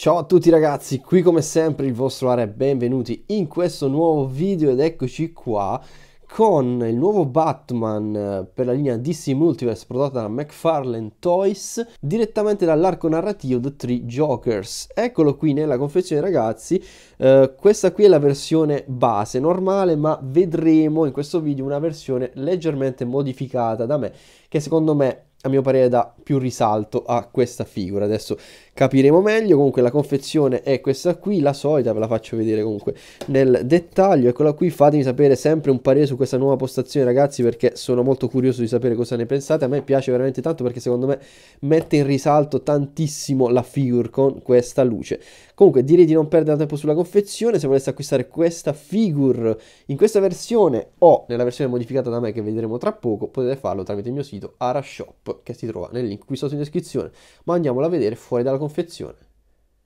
Ciao a tutti ragazzi, qui come sempre il vostro Are, benvenuti in questo nuovo video ed eccoci qua con il nuovo Batman eh, per la linea DC Multiverse prodotta da McFarlane Toys direttamente dall'arco narrativo The Three Jokers. Eccolo qui nella confezione ragazzi, uh, questa qui è la versione base normale ma vedremo in questo video una versione leggermente modificata da me che secondo me a mio parere dà più risalto a questa figura. Adesso capiremo meglio. Comunque la confezione è questa qui, la solita, ve la faccio vedere comunque nel dettaglio. Eccola qui, fatemi sapere sempre un parere su questa nuova postazione ragazzi perché sono molto curioso di sapere cosa ne pensate. A me piace veramente tanto perché secondo me mette in risalto tantissimo la figure con questa luce. Comunque direi di non perdere tempo sulla confezione, se voleste acquistare questa figure in questa versione o nella versione modificata da me che vedremo tra poco, potete farlo tramite il mio sito Arashop che si trova nel link qui sotto in descrizione. Ma andiamola a vedere fuori dalla confezione.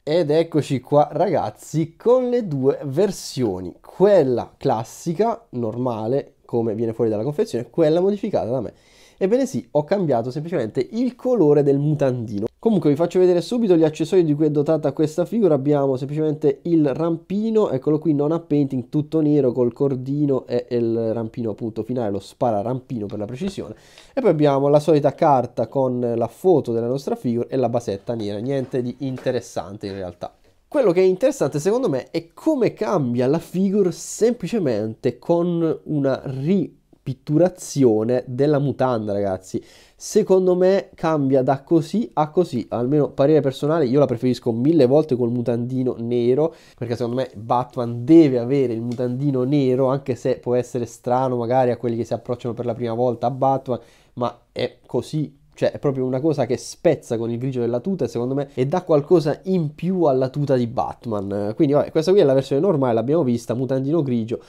Ed eccoci qua ragazzi con le due versioni, quella classica, normale, come viene fuori dalla confezione, quella modificata da me. Ebbene sì, ho cambiato semplicemente il colore del mutandino. Comunque vi faccio vedere subito gli accessori di cui è dotata questa figura. Abbiamo semplicemente il rampino, eccolo qui, non a painting, tutto nero col cordino e il rampino appunto finale, lo spara rampino per la precisione. E poi abbiamo la solita carta con la foto della nostra figura e la basetta nera, niente di interessante in realtà. Quello che è interessante secondo me è come cambia la figure semplicemente con una ri pitturazione della mutanda, ragazzi. Secondo me cambia da così a così, almeno parere personale, io la preferisco mille volte col mutandino nero, perché secondo me Batman deve avere il mutandino nero, anche se può essere strano magari a quelli che si approcciano per la prima volta a Batman, ma è così. Cioè è proprio una cosa che spezza con il grigio della tuta secondo me e dà qualcosa in più alla tuta di Batman. Quindi vabbè questa qui è la versione normale l'abbiamo vista mutandino grigio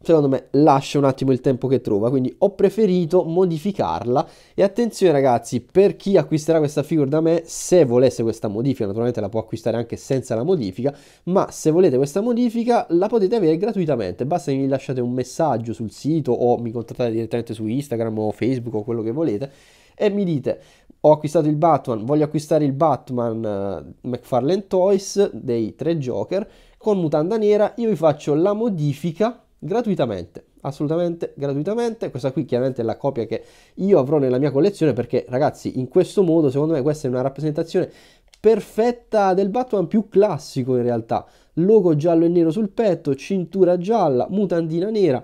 secondo me lascia un attimo il tempo che trova quindi ho preferito modificarla. E attenzione ragazzi per chi acquisterà questa figure da me se volesse questa modifica naturalmente la può acquistare anche senza la modifica ma se volete questa modifica la potete avere gratuitamente. Basta che mi lasciate un messaggio sul sito o mi contattate direttamente su Instagram o Facebook o quello che volete e mi dite ho acquistato il Batman voglio acquistare il Batman uh, McFarlane Toys dei tre Joker con mutanda nera io vi faccio la modifica gratuitamente, assolutamente gratuitamente. Questa qui chiaramente è la copia che io avrò nella mia collezione perché ragazzi in questo modo secondo me questa è una rappresentazione perfetta del Batman più classico in realtà. Logo giallo e nero sul petto, cintura gialla, mutandina nera,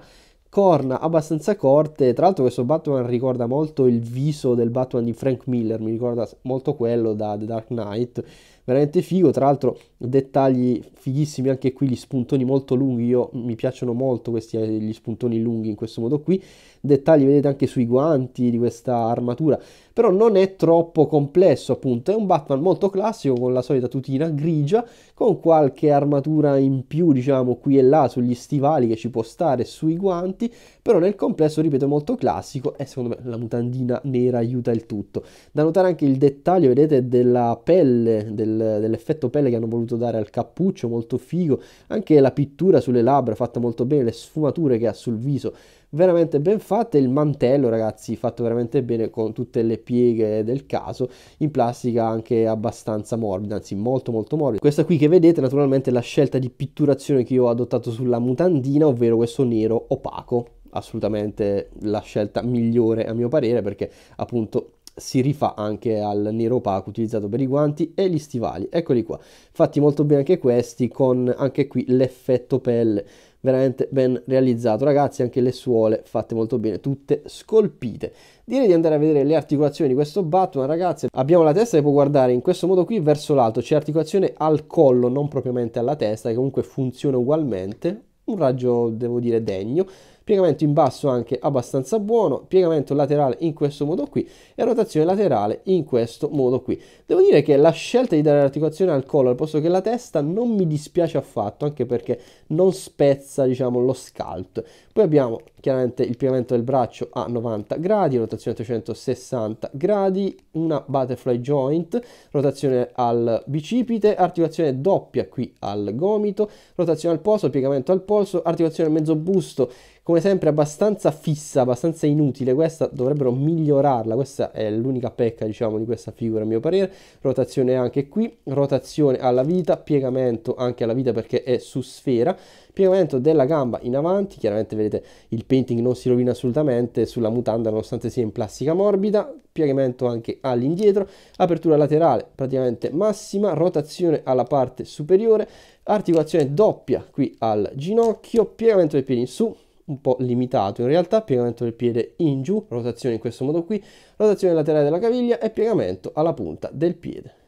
corna abbastanza corte. Tra l'altro questo Batman ricorda molto il viso del Batman di Frank Miller, mi ricorda molto quello da The Dark Knight veramente figo. Tra l'altro, dettagli fighissimi anche qui, gli spuntoni molto lunghi. Io mi piacciono molto questi gli spuntoni lunghi in questo modo qui. Dettagli vedete anche sui guanti di questa armatura, però non è troppo complesso, appunto. È un Batman molto classico con la solita tutina grigia, con qualche armatura in più, diciamo qui e là sugli stivali che ci può stare sui guanti, però nel complesso, ripeto, molto classico e secondo me la mutandina nera aiuta il tutto. Da notare anche il dettaglio, vedete, della pelle del dell'effetto pelle che hanno voluto dare al cappuccio, molto figo, anche la pittura sulle labbra fatta molto bene, le sfumature che ha sul viso, veramente ben fatte, il mantello ragazzi fatto veramente bene con tutte le pieghe del caso, in plastica anche abbastanza morbida, anzi molto molto morbida. Questa qui che vedete naturalmente è la scelta di pitturazione che io ho adottato sulla mutandina, ovvero questo nero opaco, assolutamente la scelta migliore a mio parere perché appunto si rifà anche al nero opaco utilizzato per i guanti e gli stivali. Eccoli qua. Fatti molto bene anche questi con anche qui l'effetto pelle. Veramente ben realizzato. Ragazzi anche le suole fatte molto bene tutte scolpite. Direi di andare a vedere le articolazioni di questo Batman ragazzi. Abbiamo la testa che può guardare in questo modo qui verso l'alto. C'è articolazione al collo non propriamente alla testa che comunque funziona ugualmente. Un raggio devo dire degno piegamento in basso anche abbastanza buono, piegamento laterale in questo modo qui e rotazione laterale in questo modo qui. Devo dire che la scelta di dare l'articolazione al collo al posto che la testa non mi dispiace affatto, anche perché non spezza diciamo lo scalp. Poi abbiamo chiaramente il piegamento del braccio a 90 gradi, rotazione a 360 gradi, una butterfly joint, rotazione al bicipite, articolazione doppia qui al gomito, rotazione al polso, piegamento al polso, articolazione al mezzo busto. Come sempre abbastanza fissa, abbastanza inutile, questa dovrebbero migliorarla, questa è l'unica pecca diciamo di questa figura a mio parere, rotazione anche qui, rotazione alla vita, piegamento anche alla vita perché è su sfera, piegamento della gamba in avanti, chiaramente vedete il painting non si rovina assolutamente sulla mutanda nonostante sia in plastica morbida, piegamento anche all'indietro, apertura laterale praticamente massima, rotazione alla parte superiore, articolazione doppia qui al ginocchio, piegamento del piede in su, un po' limitato in realtà, piegamento del piede in giù, rotazione in questo modo qui, rotazione laterale della caviglia e piegamento alla punta del piede.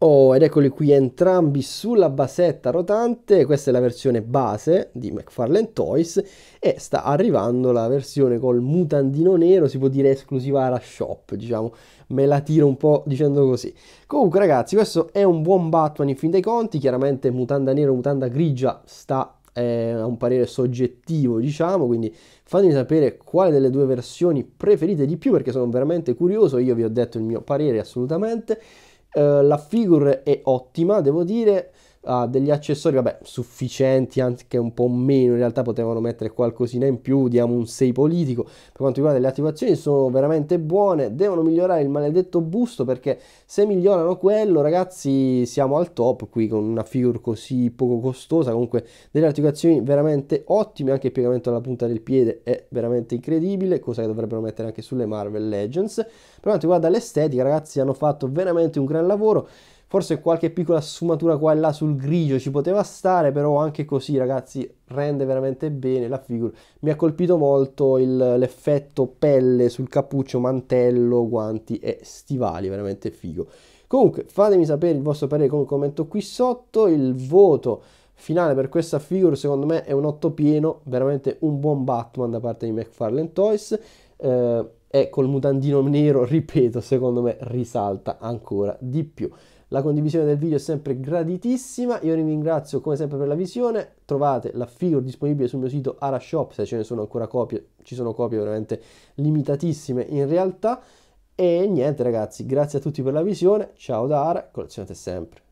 Oh, ed eccoli qui entrambi sulla basetta rotante, questa è la versione base di McFarlane Toys e sta arrivando la versione col mutandino nero, si può dire esclusiva alla shop, diciamo, me la tiro un po' dicendo così. Comunque ragazzi, questo è un buon Batman in fin dei conti, chiaramente mutanda nera, mutanda grigia sta eh, a un parere soggettivo, diciamo, quindi fatemi sapere quale delle due versioni preferite di più perché sono veramente curioso, io vi ho detto il mio parere assolutamente. Uh, la figure è ottima, devo dire, ha degli accessori, vabbè, sufficienti, anche un po' meno, in realtà potevano mettere qualcosina in più, diamo un 6 politico, per quanto riguarda le attivazioni sono veramente buone, devono migliorare il maledetto busto perché se migliorano quello ragazzi siamo al top qui con una figure così poco costosa, comunque delle articolazioni veramente ottime, anche il piegamento alla punta del piede è veramente incredibile, cosa che dovrebbero mettere anche sulle Marvel Legends, per quanto riguarda l'estetica ragazzi hanno fatto veramente un gran lavoro, Forse qualche piccola sfumatura qua e là sul grigio ci poteva stare, però anche così ragazzi rende veramente bene la figura. Mi ha colpito molto il, l'effetto pelle sul cappuccio, mantello, guanti e stivali, veramente figo. Comunque fatemi sapere il vostro parere con un commento qui sotto, il voto finale per questa figure secondo me è un 8 pieno, veramente un buon Batman da parte di McFarlane Toys. Eh, e col mutandino nero, ripeto, secondo me risalta ancora di più. La condivisione del video è sempre graditissima, io vi ringrazio come sempre per la visione, trovate la figure disponibile sul mio sito Arashop se ce ne sono ancora copie, ci sono copie veramente limitatissime in realtà. E niente ragazzi, grazie a tutti per la visione, ciao da Ara, collezionate sempre.